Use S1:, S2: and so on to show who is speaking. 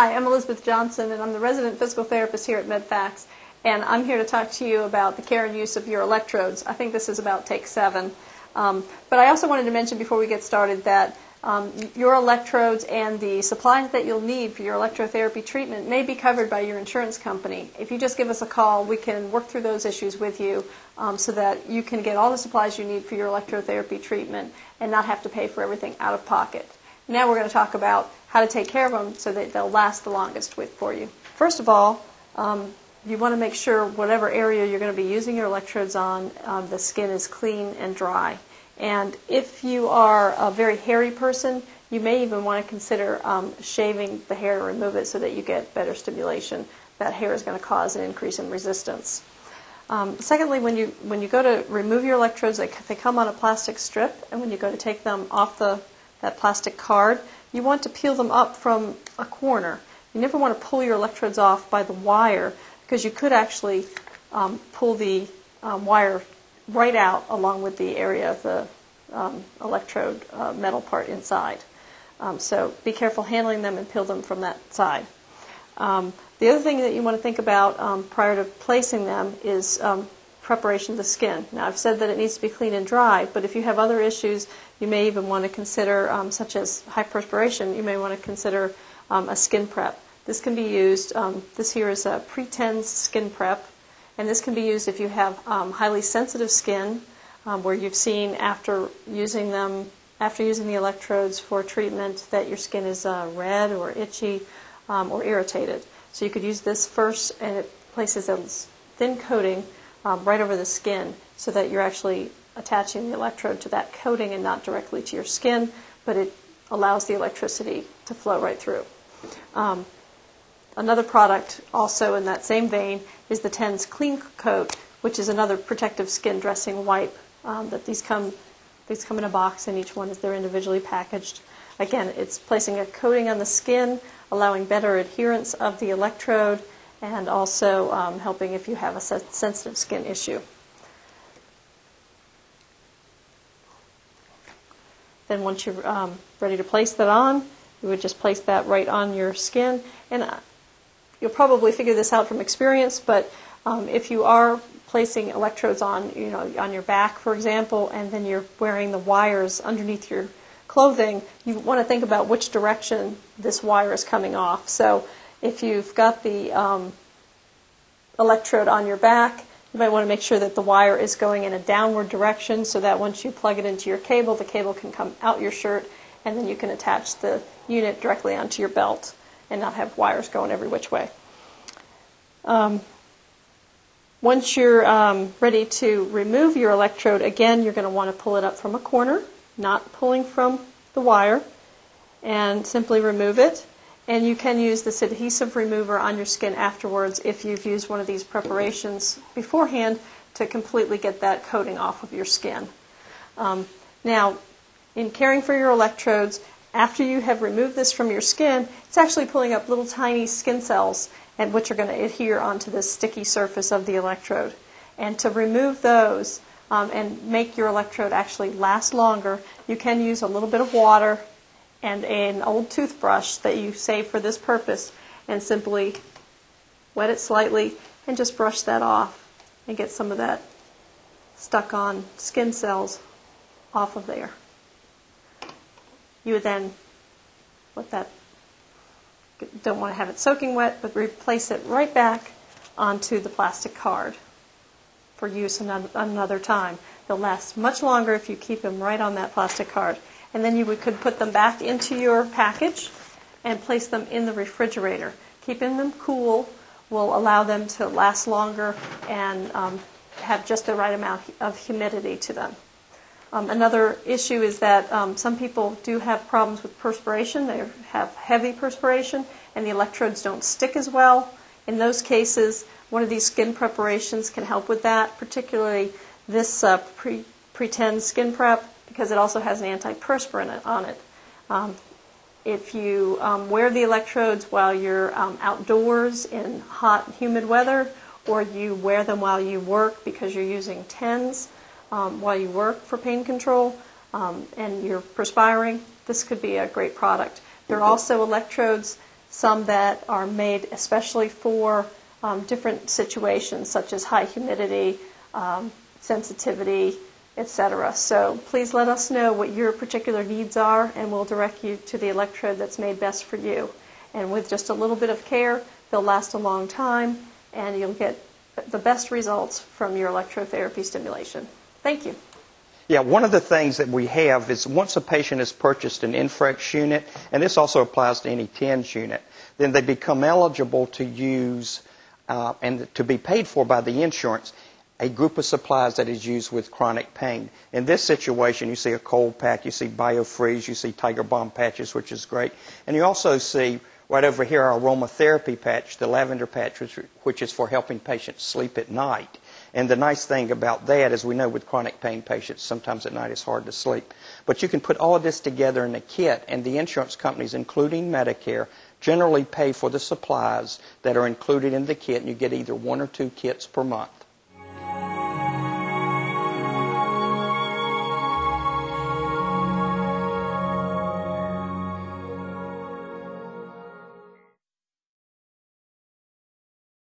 S1: Hi, I'm Elizabeth Johnson, and I'm the resident physical therapist here at MedFaxx. And I'm here to talk to you about the care and use of your electrodes. I think this is about take seven. Um, but I also wanted to mention before we get started that um, your electrodes and the supplies that you'll need for your electrotherapy treatment may be covered by your insurance company. If you just give us a call, we can work through those issues with you um, so that you can get all the supplies you need for your electrotherapy treatment and not have to pay for everything out of pocket. Now we're going to talk about how to take care of them so that they'll last the longest with for you. First of all, um, you want to make sure whatever area you're going to be using your electrodes on, um, the skin is clean and dry. And if you are a very hairy person, you may even want to consider um, shaving the hair to remove it so that you get better stimulation. That hair is going to cause an increase in resistance. Um, secondly, when you when you go to remove your electrodes, they, they come on a plastic strip, and when you go to take them off the that plastic card, you want to peel them up from a corner. You never want to pull your electrodes off by the wire because you could actually um, pull the um, wire right out along with the area of the um, electrode uh, metal part inside. Um, so be careful handling them and peel them from that side. Um, the other thing that you want to think about um, prior to placing them is preparation of the skin. Now, I've said that it needs to be clean and dry, but if you have other issues, you may even want to consider, um, such as high perspiration, you may want to consider um, a skin prep. This can be used, um, this here is a Pretens skin prep, and this can be used if you have um, highly sensitive skin um, where you've seen after using them, after using the electrodes for treatment, that your skin is uh, red or itchy um, or irritated. So you could use this first, and it places a thin coating um, right over the skin so that you're actually attaching the electrode to that coating and not directly to your skin, but it allows the electricity to flow right through. Um, another product, also in that same vein, is the TENS Clean Coat, which is another protective skin dressing wipe. Um, that these come these come in a box, and each one is they're individually packaged. Again, it's placing a coating on the skin, allowing better adherence of the electrode, and also um, helping if you have a sensitive skin issue. Then once you're um, ready to place that on, you would just place that right on your skin. And uh, you'll probably figure this out from experience, but um, if you are placing electrodes on, you know, on your back, for example, and then you're wearing the wires underneath your clothing, you want to think about which direction this wire is coming off. So if you've got the um, electrode on your back, you might want to make sure that the wire is going in a downward direction so that once you plug it into your cable, the cable can come out your shirt and then you can attach the unit directly onto your belt and not have wires going every which way. Um, once you're um, ready to remove your electrode, again, you're going to want to pull it up from a corner, not pulling from the wire, and simply remove it. And you can use this adhesive remover on your skin afterwards if you've used one of these preparations beforehand to completely get that coating off of your skin. Um, now, in caring for your electrodes, after you have removed this from your skin, it's actually pulling up little tiny skin cells and which are going to adhere onto the sticky surface of the electrode. And to remove those um, and make your electrode actually last longer, you can use a little bit of water and an old toothbrush that you save for this purpose and simply wet it slightly and just brush that off and get some of that stuck on skin cells off of there. You would then let that, don't want to have it soaking wet, but replace it right back onto the plastic card for use another time. They'll last much longer if you keep them right on that plastic card and then you would, could put them back into your package and place them in the refrigerator. Keeping them cool will allow them to last longer and um, have just the right amount of humidity to them. Um, another issue is that um, some people do have problems with perspiration. They have heavy perspiration, and the electrodes don't stick as well. In those cases, one of these skin preparations can help with that, particularly this uh, pre- Pretens skin prep because it also has an antiperspirant on it. Um, if you um, wear the electrodes while you're um, outdoors in hot humid weather, or you wear them while you work because you're using TENS um, while you work for pain control, um, and you're perspiring, this could be a great product. There are also electrodes some that are made especially for um, different situations, such as high humidity, um, sensitivity, etc. So please let us know what your particular needs are, and we'll direct you to the electrode that's made best for you. And with just a little bit of care, they'll last a long time, and you'll get the best results from your electrotherapy stimulation. Thank you.
S2: Yeah, one of the things that we have is once a patient has purchased an Infrex unit, and this also applies to any TENS unit, then they become eligible to use uh, and to be paid for by the insurance a group of supplies that is used with chronic pain. In this situation, you see a cold pack, you see BioFreeze, you see Tiger Balm patches, which is great, and you also see right over here our aromatherapy patch, the lavender patch, which, which is for helping patients sleep at night. And the nice thing about that is we know with chronic pain patients, sometimes at night it's hard to sleep. But you can put all of this together in a kit, and the insurance companies, including Medicare, generally pay for the supplies that are included in the kit, and you get either one or two kits per month.